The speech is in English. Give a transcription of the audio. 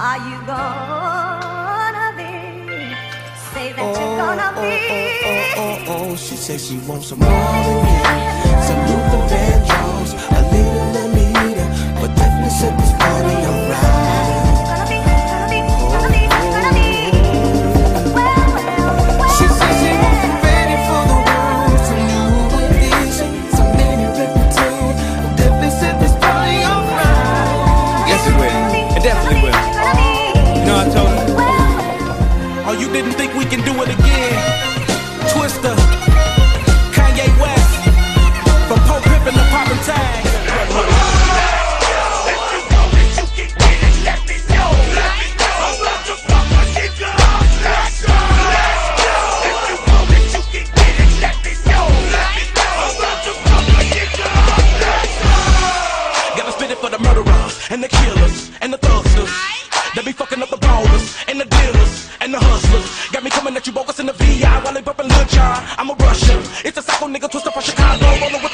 Are you gonna be? Say that Oh, you're gonna oh, be. oh, oh, oh, oh, she says she wants some Marvin Gaye, some Luther you didn't think we can do it again? Twista, Kanye West, from Pope Pippin to Poppin' Tag. And the killers and the thugsters. They be fucking up the ballers and the in the VI while they bumping Lil Jon. I'm a Russian. It's a psycho nigga Twista from Chicago. Rolling with